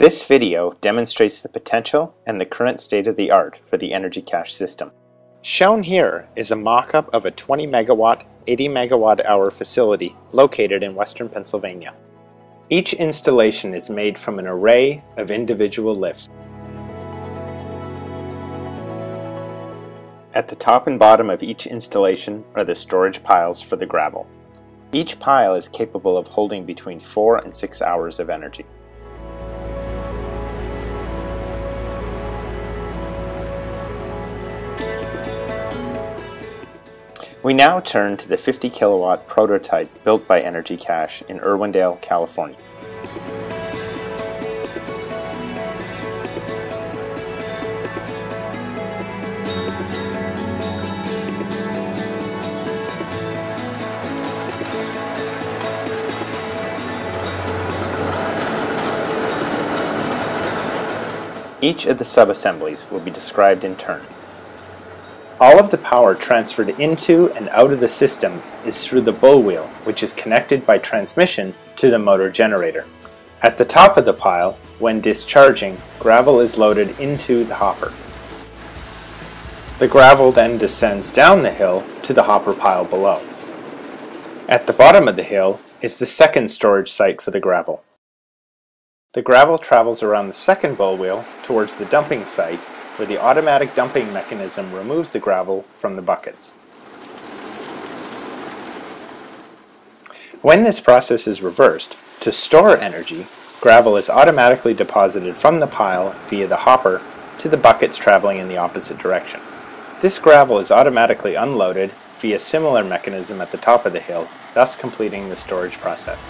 This video demonstrates the potential and the current state of the art for the Energy Cache system. Shown here is a mock-up of a 20 megawatt, 80 megawatt hour facility located in western Pennsylvania. Each installation is made from an array of individual lifts. At the top and bottom of each installation are the storage piles for the gravel. Each pile is capable of holding between 4 and 6 hours of energy. We now turn to the 50 kilowatt prototype built by Energy Cache in Irwindale, California. Each of the subassemblies will be described in turn. All of the power transferred into and out of the system is through the bull wheel, which is connected by transmission to the motor generator. At the top of the pile, when discharging, gravel is loaded into the hopper. The gravel then descends down the hill to the hopper pile below. At the bottom of the hill is the second storage site for the gravel. The gravel travels around the second bull wheel towards the dumping site where the automatic dumping mechanism removes the gravel from the buckets. When this process is reversed, to store energy, gravel is automatically deposited from the pile via the hopper to the buckets traveling in the opposite direction. This gravel is automatically unloaded via similar mechanism at the top of the hill, thus completing the storage process.